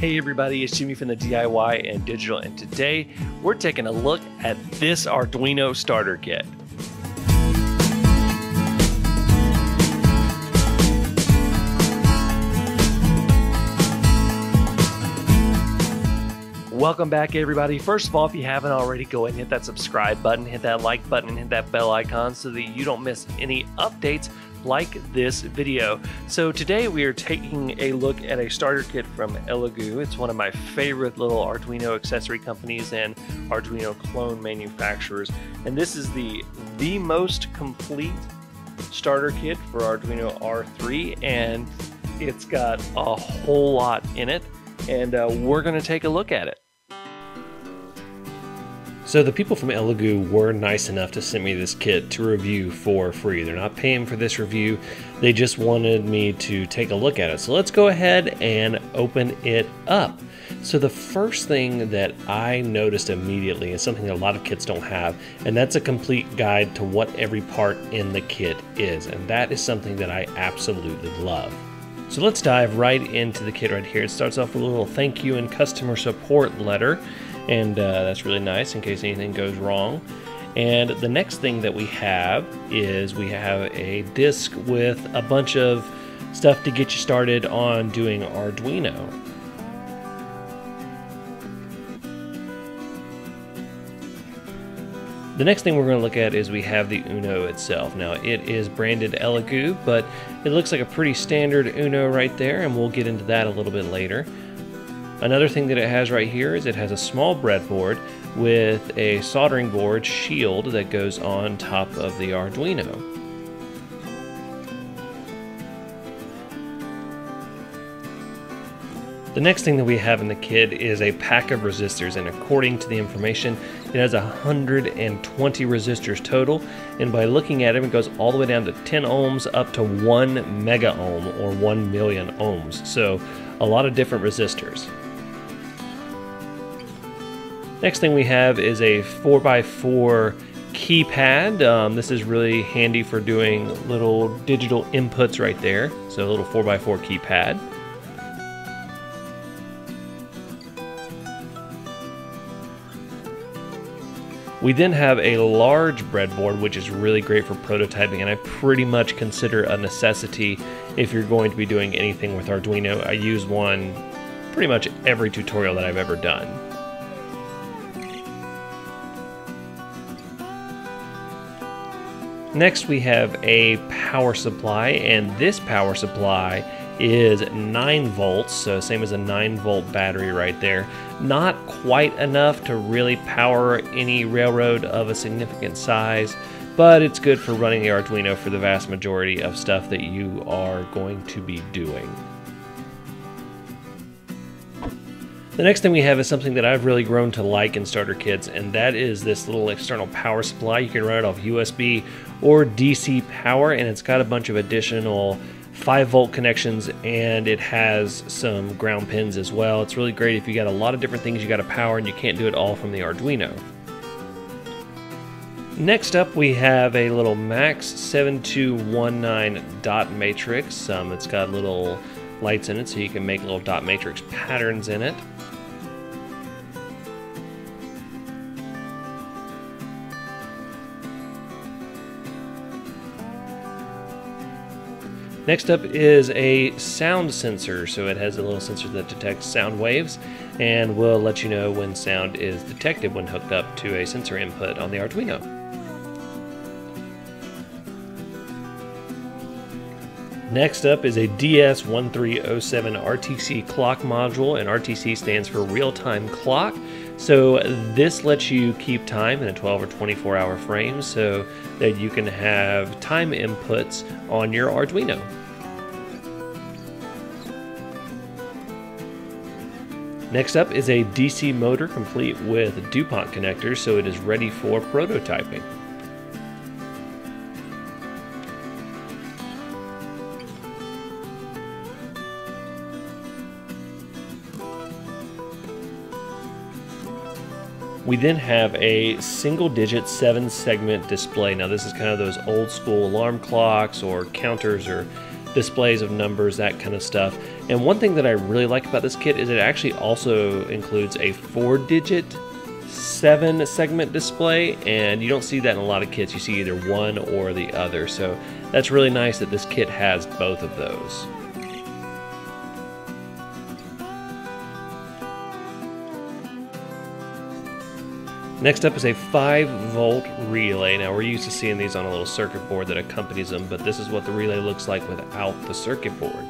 Hey everybody, it's Jimmy from the DIY and Digital, and today we're taking a look at this Arduino starter kit. Welcome back, everybody. First of all, if you haven't already, go ahead and hit that subscribe button, hit that like button, and hit that bell icon so that you don't miss any updates like this video. So today we are taking a look at a starter kit from Elegoo. It's one of my favorite little Arduino accessory companies and Arduino clone manufacturers. And this is the, the most complete starter kit for Arduino R3 and it's got a whole lot in it and uh, we're going to take a look at it. So the people from Elegoo were nice enough to send me this kit to review for free. They're not paying for this review. They just wanted me to take a look at it. So let's go ahead and open it up. So the first thing that I noticed immediately is something that a lot of kits don't have, and that's a complete guide to what every part in the kit is. And that is something that I absolutely love. So let's dive right into the kit right here. It starts off with a little thank you and customer support letter and uh, that's really nice in case anything goes wrong. And the next thing that we have is we have a disk with a bunch of stuff to get you started on doing Arduino. The next thing we're going to look at is we have the Uno itself. Now it is branded Elegoo, but it looks like a pretty standard Uno right there, and we'll get into that a little bit later. Another thing that it has right here is it has a small breadboard with a soldering board shield that goes on top of the Arduino. The next thing that we have in the kit is a pack of resistors and according to the information it has 120 resistors total and by looking at it it goes all the way down to 10 ohms up to 1 mega ohm or 1 million ohms so a lot of different resistors. Next thing we have is a 4x4 keypad. Um, this is really handy for doing little digital inputs right there. So a little 4x4 keypad. We then have a large breadboard, which is really great for prototyping, and I pretty much consider a necessity if you're going to be doing anything with Arduino. I use one pretty much every tutorial that I've ever done. Next we have a power supply and this power supply is 9 volts, so same as a 9 volt battery right there. Not quite enough to really power any railroad of a significant size, but it's good for running the Arduino for the vast majority of stuff that you are going to be doing. The next thing we have is something that I've really grown to like in starter kits, and that is this little external power supply. You can run it off USB or DC power, and it's got a bunch of additional 5 volt connections and it has some ground pins as well. It's really great if you got a lot of different things you got to power and you can't do it all from the Arduino. Next up we have a little Max 7219 dot matrix. Um, it's got little lights in it so you can make little dot matrix patterns in it. Next up is a sound sensor. So it has a little sensor that detects sound waves and will let you know when sound is detected when hooked up to a sensor input on the Arduino. Next up is a DS1307 RTC clock module, and RTC stands for real time clock. So, this lets you keep time in a 12 or 24 hour frame so that you can have time inputs on your Arduino. Next up is a DC motor complete with DuPont connectors so it is ready for prototyping. We then have a single digit seven segment display. Now this is kind of those old school alarm clocks or counters or displays of numbers, that kind of stuff. And one thing that I really like about this kit is it actually also includes a four digit seven segment display and you don't see that in a lot of kits you see either one or the other so that's really nice that this kit has both of those Next up is a 5 volt relay. Now we're used to seeing these on a little circuit board that accompanies them, but this is what the relay looks like without the circuit board.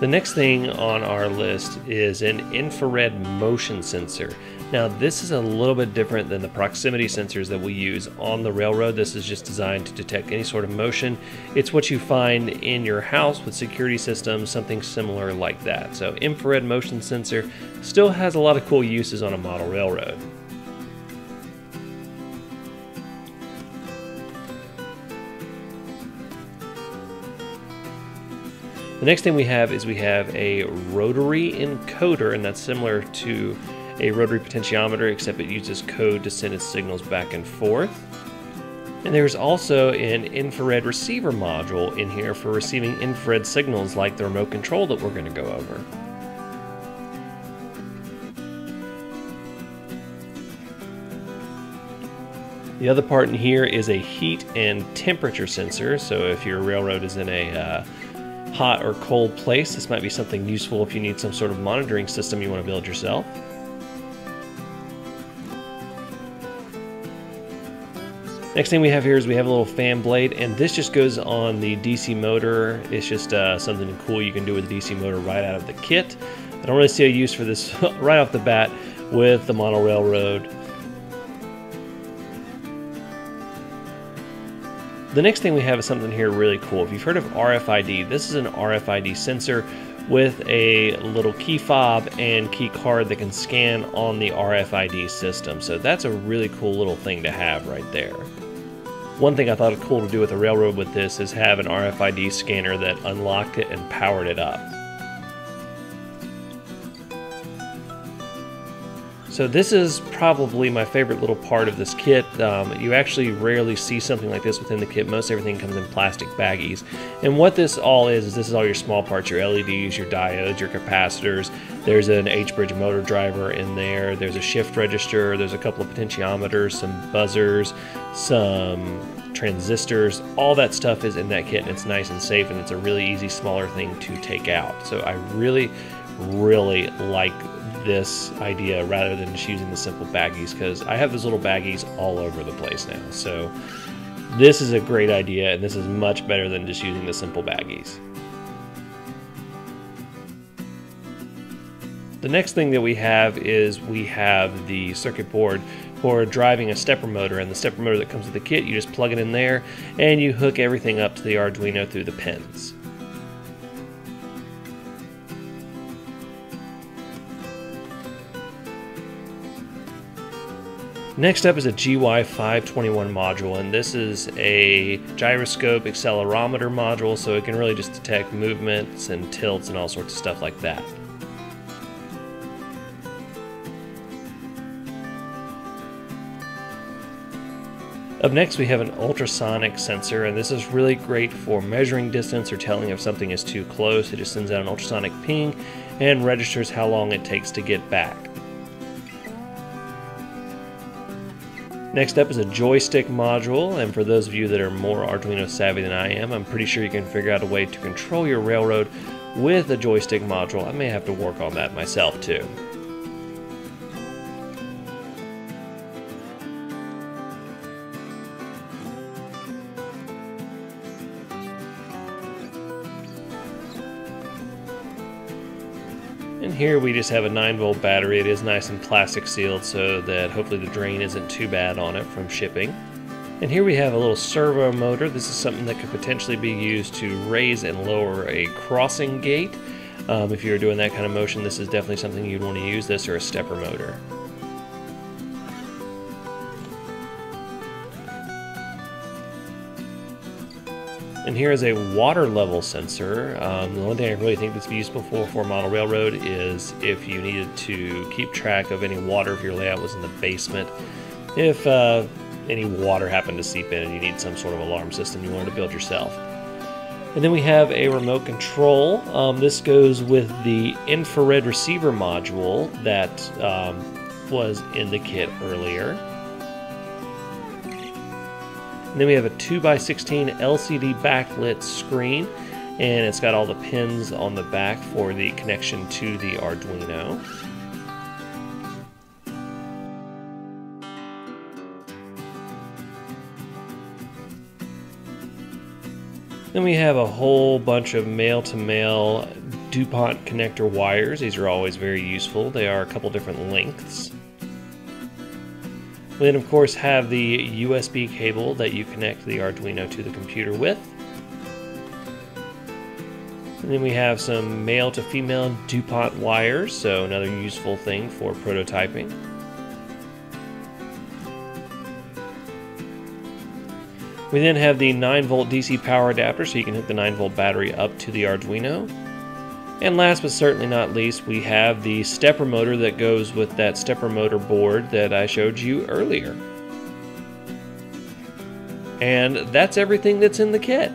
The next thing on our list is an infrared motion sensor. Now this is a little bit different than the proximity sensors that we use on the railroad. This is just designed to detect any sort of motion. It's what you find in your house with security systems, something similar like that. So infrared motion sensor still has a lot of cool uses on a model railroad. The next thing we have is we have a rotary encoder, and that's similar to a rotary potentiometer, except it uses code to send its signals back and forth. And there's also an infrared receiver module in here for receiving infrared signals like the remote control that we're going to go over. The other part in here is a heat and temperature sensor, so if your railroad is in a uh, hot or cold place. This might be something useful if you need some sort of monitoring system you want to build yourself. Next thing we have here is we have a little fan blade, and this just goes on the DC motor. It's just uh, something cool you can do with the DC motor right out of the kit. I don't really see a use for this right off the bat with the Model Railroad. The next thing we have is something here really cool. If you've heard of RFID, this is an RFID sensor with a little key fob and key card that can scan on the RFID system. So that's a really cool little thing to have right there. One thing I thought it cool to do with a railroad with this is have an RFID scanner that unlocked it and powered it up. So this is probably my favorite little part of this kit. Um, you actually rarely see something like this within the kit. Most everything comes in plastic baggies. And what this all is, is this is all your small parts, your LEDs, your diodes, your capacitors. There's an H-bridge motor driver in there. There's a shift register. There's a couple of potentiometers, some buzzers, some transistors. All that stuff is in that kit and it's nice and safe and it's a really easy, smaller thing to take out. So I really, really like this idea rather than just using the simple baggies because I have those little baggies all over the place now. So this is a great idea and this is much better than just using the simple baggies. The next thing that we have is we have the circuit board for driving a stepper motor and the stepper motor that comes with the kit you just plug it in there and you hook everything up to the Arduino through the pins. Next up is a GY521 module, and this is a gyroscope accelerometer module, so it can really just detect movements and tilts and all sorts of stuff like that. Up next we have an ultrasonic sensor and this is really great for measuring distance or telling if something is too close. It just sends out an ultrasonic ping and registers how long it takes to get back. Next up is a joystick module, and for those of you that are more Arduino savvy than I am, I'm pretty sure you can figure out a way to control your railroad with a joystick module. I may have to work on that myself too. Here we just have a 9 volt battery. It is nice and plastic sealed so that hopefully the drain isn't too bad on it from shipping. And here we have a little servo motor. This is something that could potentially be used to raise and lower a crossing gate. Um, if you're doing that kind of motion, this is definitely something you'd want to use this or a stepper motor. And here is a water level sensor. Um, the one thing I really think this would be useful for for model railroad is if you needed to keep track of any water if your layout was in the basement. If uh, any water happened to seep in and you need some sort of alarm system you wanted to build yourself. And then we have a remote control. Um, this goes with the infrared receiver module that um, was in the kit earlier. And then we have a 2x16 LCD backlit screen, and it's got all the pins on the back for the connection to the Arduino. Then we have a whole bunch of male-to-male DuPont connector wires. These are always very useful. They are a couple different lengths. We then of course have the USB cable that you connect the Arduino to the computer with. And then we have some male to female DuPont wires, so another useful thing for prototyping. We then have the 9 volt DC power adapter so you can hook the 9 volt battery up to the Arduino. And last but certainly not least, we have the stepper motor that goes with that stepper motor board that I showed you earlier. And that's everything that's in the kit.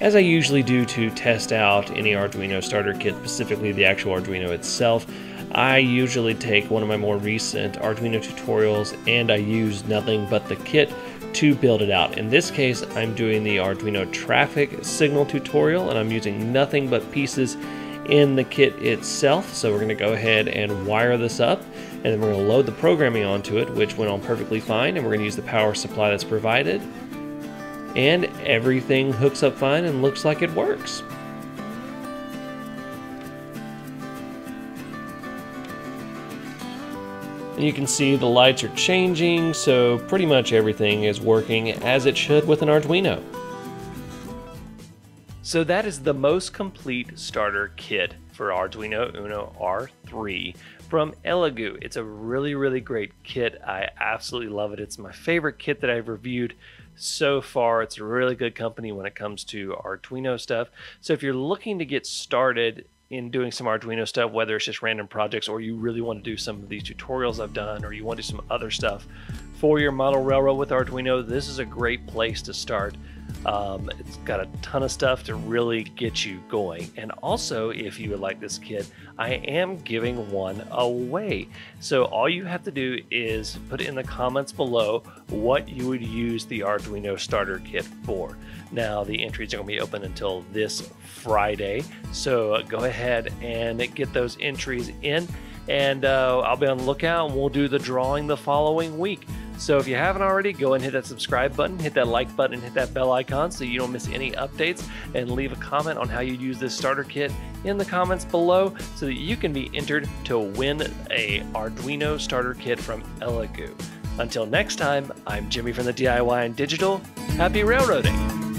As I usually do to test out any Arduino starter kit, specifically the actual Arduino itself, I usually take one of my more recent Arduino tutorials and I use nothing but the kit to build it out. In this case, I'm doing the Arduino traffic signal tutorial and I'm using nothing but pieces in the kit itself. So we're going to go ahead and wire this up and then we're going to load the programming onto it, which went on perfectly fine. And we're going to use the power supply that's provided. And everything hooks up fine and looks like it works. And you can see the lights are changing, so pretty much everything is working as it should with an Arduino. So that is the most complete starter kit for Arduino Uno R3 from Elegoo. It's a really, really great kit. I absolutely love it. It's my favorite kit that I've reviewed so far. It's a really good company when it comes to Arduino stuff. So if you're looking to get started in doing some Arduino stuff, whether it's just random projects or you really want to do some of these tutorials I've done or you want to do some other stuff for your model railroad with Arduino, this is a great place to start. Um, it's got a ton of stuff to really get you going. And also, if you would like this kit, I am giving one away. So all you have to do is put in the comments below what you would use the Arduino starter kit for. Now, the entries are going to be open until this Friday. So go ahead and get those entries in. And uh, I'll be on the lookout and we'll do the drawing the following week. So if you haven't already, go and hit that subscribe button, hit that like button, hit that bell icon so you don't miss any updates, and leave a comment on how you use this starter kit in the comments below so that you can be entered to win a Arduino starter kit from Elegoo. Until next time, I'm Jimmy from the DIY and Digital. Happy railroading!